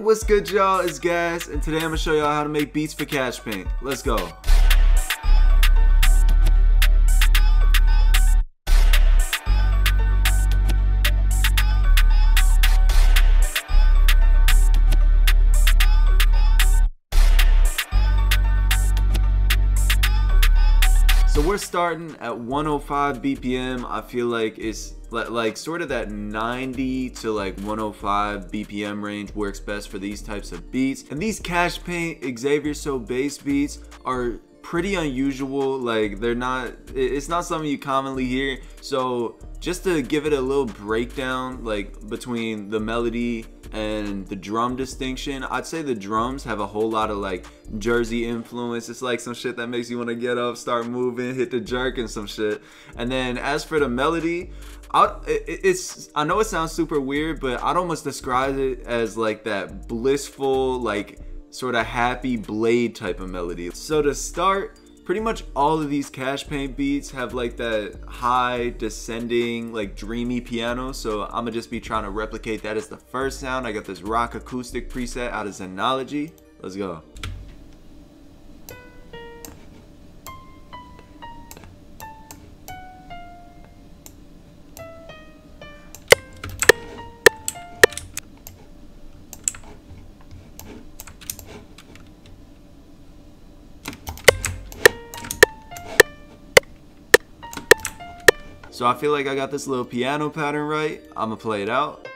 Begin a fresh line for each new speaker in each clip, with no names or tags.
What's good, y'all? It's Gas, and today I'm gonna show y'all how to make beats for Kashpaint. Let's go. We're starting at 105 BPM. I feel like it's like sort of that 90 to like 105 BPM range works best for these types of beats. And these Kashpaint Xavier So bass beats are pretty unusual. Like they're not, it's not something you commonly hear. So just to give it a little breakdown, like between the melody and the drum distinction, I'd say the drums have a whole lot of like Jersey influence. It's like some shit that makes you want to get up, start moving, hit the jerk and some shit. And then as for the melody, I, it's I know it sounds super weird, but I'd almost describe it as like that blissful, like sort of happy blade type of melody. So to start, pretty much all of these Kashpaint beats have like that high descending like dreamy piano. So i'm gonna just be trying to replicate that as the first sound. I got this rock acoustic preset out of Xenology. Let's go So I feel like I got this little piano pattern right. I'm gonna play it out.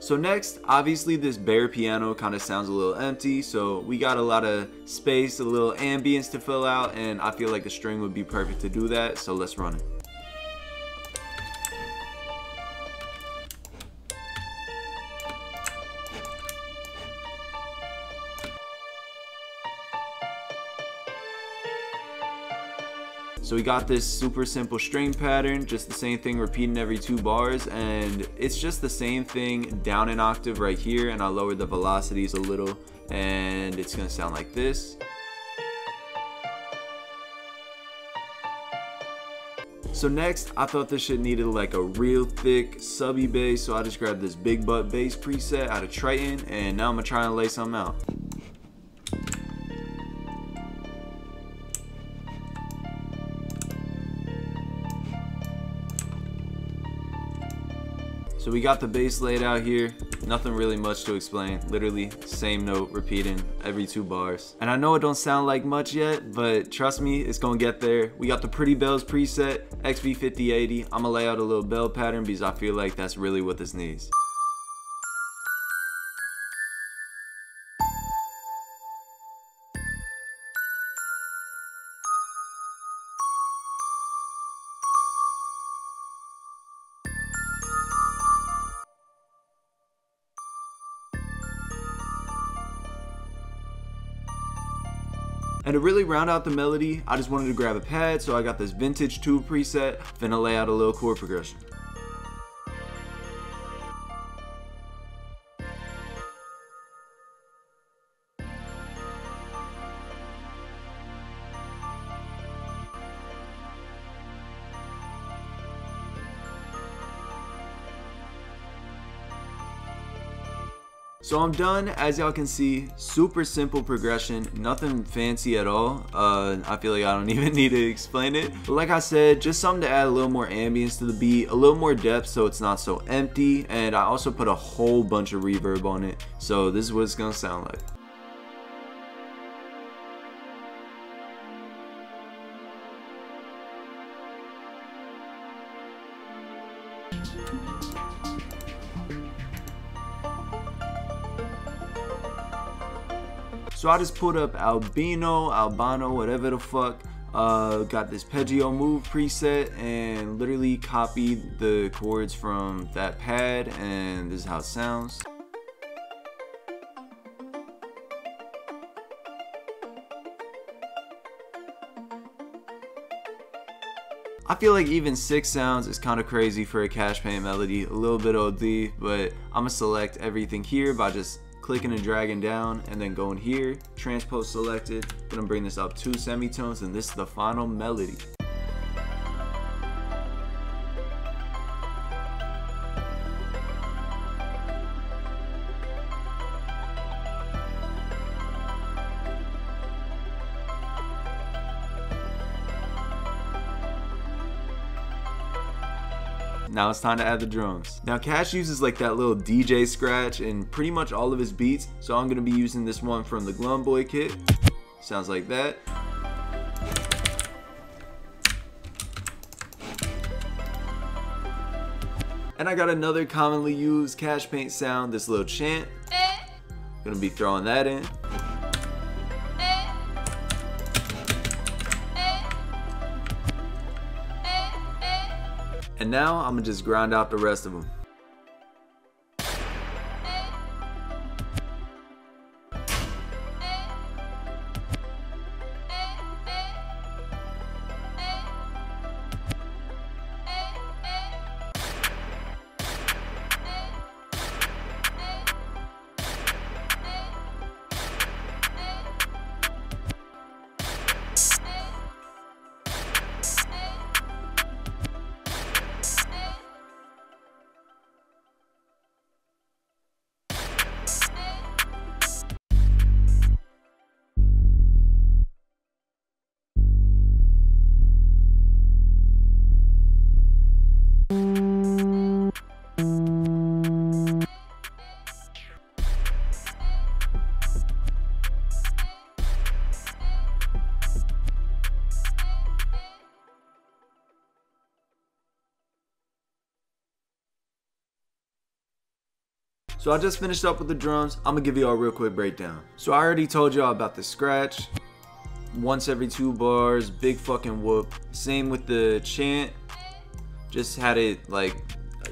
So next, obviously this bare piano kind of sounds a little empty, so we got a lot of space, a little ambience to fill out, and I feel like a string would be perfect to do that, so let's run it. So we got this super simple string pattern, just the same thing repeating every two bars and it's just the same thing down an octave right here and I lowered the velocities a little and it's gonna sound like this. So next, I thought this shit needed like a real thick subby bass, so I just grabbed this big butt bass preset out of Triton, and now I'm gonna try and lay something out. We got the bass laid out here. Nothing really much to explain. Literally same note repeating every two bars. And I know it don't sound like much yet, but trust me, it's gonna get there. We got the Pretty Bells preset, XV5080. I'm gonna lay out a little bell pattern because I feel like that's really what this needs. And to really round out the melody, I just wanted to grab a pad, so I got this vintage tube preset, finna lay out a little chord progression. So I'm done, as y'all can see, super simple progression, nothing fancy at all. Uh, I feel like I don't even need to explain it. But like I said, just something to add a little more ambience to the beat, a little more depth so it's not so empty, and I also put a whole bunch of reverb on it. So this is what it's gonna sound like. So I just put up Albino, Albano, whatever the fuck. Uh, got this Peggio Move preset and literally copied the chords from that pad and this is how it sounds. I feel like even six sounds is kind of crazy for a Kashpaint melody, a little bit OD, but I'm gonna select everything here by just clicking and dragging down and then going here, transpose selected, gonna bring this up two semitones and this is the final melody. Now it's time to add the drums. Now Cash uses like that little DJ scratch in pretty much all of his beats, so I'm gonna be using this one from the Glumboy kit. Sounds like that. And I got another commonly used Kashpaint sound, this little chant. Gonna be throwing that in. And now I'm gonna just grind out the rest of them. So I just finished up with the drums. I'm gonna give you all a real quick breakdown. So I already told y'all about the scratch. Once every two bars, big fucking whoop. Same with the chant. Just had it like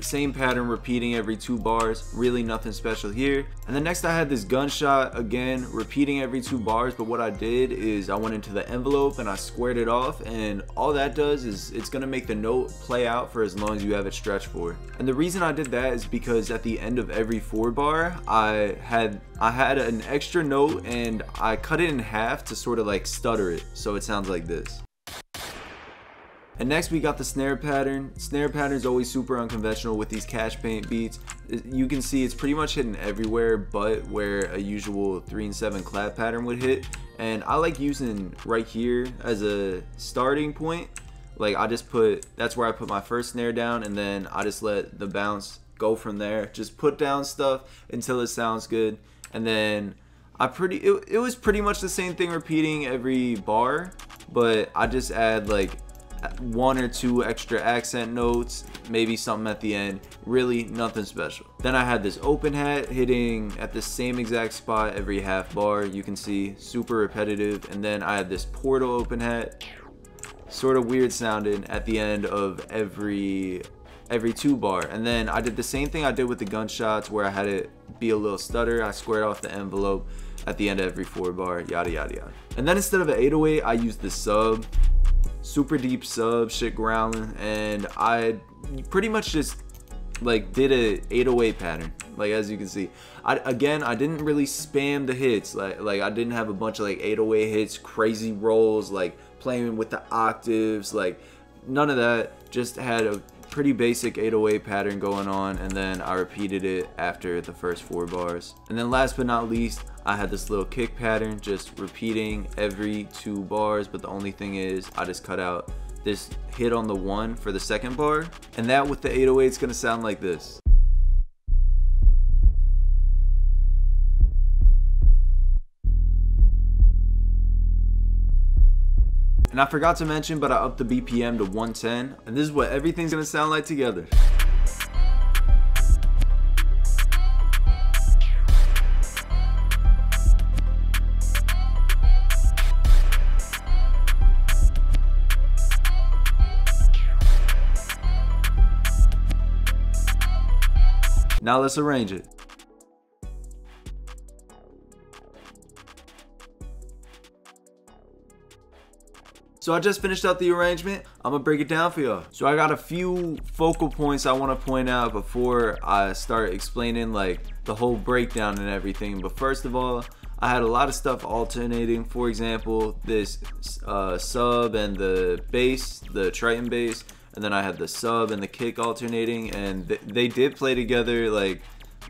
same pattern repeating every two bars really nothing special here. And then next I had this gunshot again repeating every two bars but what I did is I went into the envelope and I squared it off and all that does is it's gonna make the note play out for as long as you have it stretched for. And the reason I did that is because at the end of every four bar I had I had an extra note and I cut it in half to sort of like stutter it so it sounds like this and next we got the snare pattern. Snare pattern is always super unconventional with these Kashpaint beats. You can see it's pretty much hitting everywhere but where a usual 3 and 7 clap pattern would hit. And I like using right here as a starting point. Like I just put, that's where I put my first snare down and then I just let the bounce go from there. Just put down stuff until it sounds good. And then I pretty, it, it was pretty much the same thing repeating every bar. But I just add like one or two extra accent notes, maybe something at the end. Really nothing special. Then I had this open hat hitting at the same exact spot every half bar. You can see super repetitive. And then I had this portal open hat, sort of weird sounding at the end of every every two bar. And then I did the same thing I did with the gunshots where I had it be a little stutter. I squared off the envelope at the end of every four bar, yada yada yada. And then instead of an 808, I used the sub super deep sub, shit growling, and I pretty much just like did a 808 pattern like as you can see. I, again I didn't really spam the hits like like I didn't have a bunch of like 808 hits crazy rolls like playing with the octaves like none of that. Just had a pretty basic 808 pattern going on and then I repeated it after the first four bars. And then last but not least I had this little kick pattern just repeating every two bars but the only thing is I just cut out this hit on the one for the second bar and that with the 808 is gonna sound like this And I forgot to mention, but I upped the BPM to 110. And this is what everything's gonna sound like together. Now let's arrange it. So I just finished out the arrangement. I'm gonna break it down for y'all. So I got a few focal points I wanna point out before I start explaining like the whole breakdown and everything. But first of all, I had a lot of stuff alternating. For example, this uh, sub and the bass, the Triton bass and then I had the sub and the kick alternating, and th they did play together like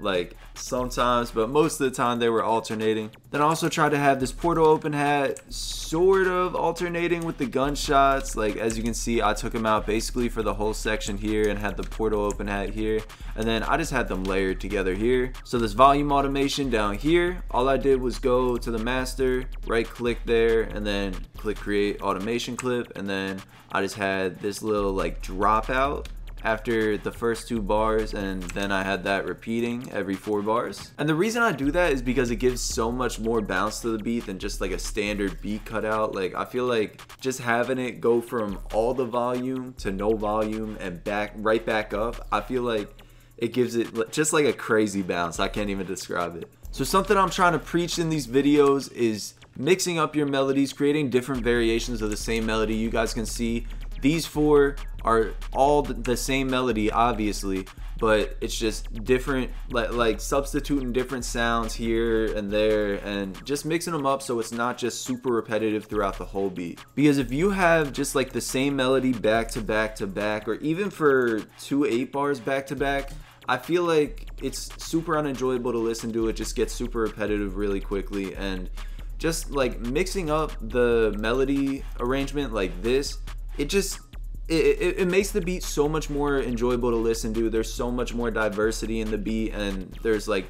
like sometimes, but most of the time they were alternating. Then I also tried to have this portal open hat sort of alternating with the gunshots. Like as you can see, I took them out basically for the whole section here and had the portal open hat here. And then I just had them layered together here. So this volume automation down here, all I did was go to the master, right click there, and then click create automation clip. And then I just had this little like dropout after the first two bars and then I had that repeating every four bars. And the reason I do that is because it gives so much more bounce to the beat than just like a standard beat cutout. Like I feel like just having it go from all the volume to no volume and back right back up, I feel like it gives it just like a crazy bounce. I can't even describe it. So something I'm trying to preach in these videos is mixing up your melodies, creating different variations of the same melody. You guys can see these four are all the same melody, obviously, but it's just different, like, like substituting different sounds here and there and just mixing them up so it's not just super repetitive throughout the whole beat. Because if you have just like the same melody back to back to back, or even for two eight bars back to back, I feel like it's super unenjoyable to listen to. It just gets super repetitive really quickly and just like mixing up the melody arrangement like this it just it, it, it, makes the beat so much more enjoyable to listen to. There's so much more diversity in the beat and there's like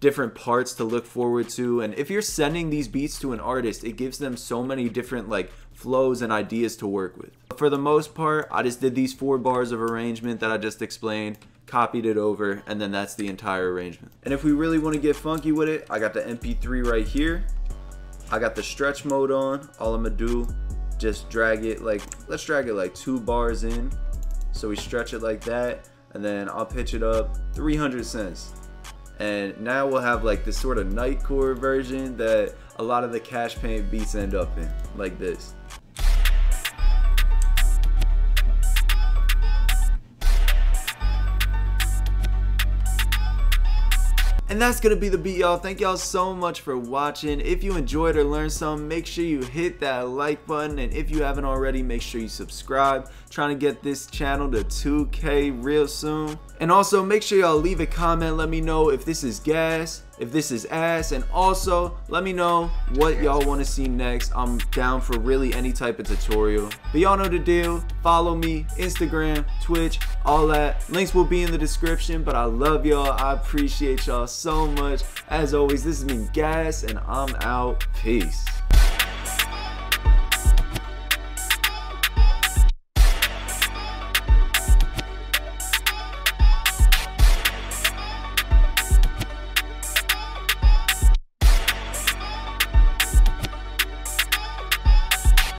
different parts to look forward to. And if you're sending these beats to an artist it gives them so many different like flows and ideas to work with. For the most part i just did these four bars of arrangement that i just explained copied it over and then that's the entire arrangement. And if we really want to get funky with it i got the mp3 right here. I got the stretch mode on all i'm gonna do just drag it like let's drag it like two bars in. So we stretch it like that and then I'll pitch it up 300 cents. And now we'll have like this sort of nightcore version that a lot of the Kashpaint beats end up in like this And that's gonna be the beat, y'all. Thank y'all so much for watching. If you enjoyed or learned some, make sure you hit that like button. And if you haven't already, make sure you subscribe. Trying to get this channel to 2K real soon. And also, make sure y'all leave a comment. Let me know if this is gas, if this is ass. And also, let me know what y'all want to see next. I'm down for really any type of tutorial. But y'all know the deal. Follow me, Instagram, Twitch, all that. Links will be in the description. But I love y'all. I appreciate y'all so much. As always, this has been Gas, and I'm out. Peace.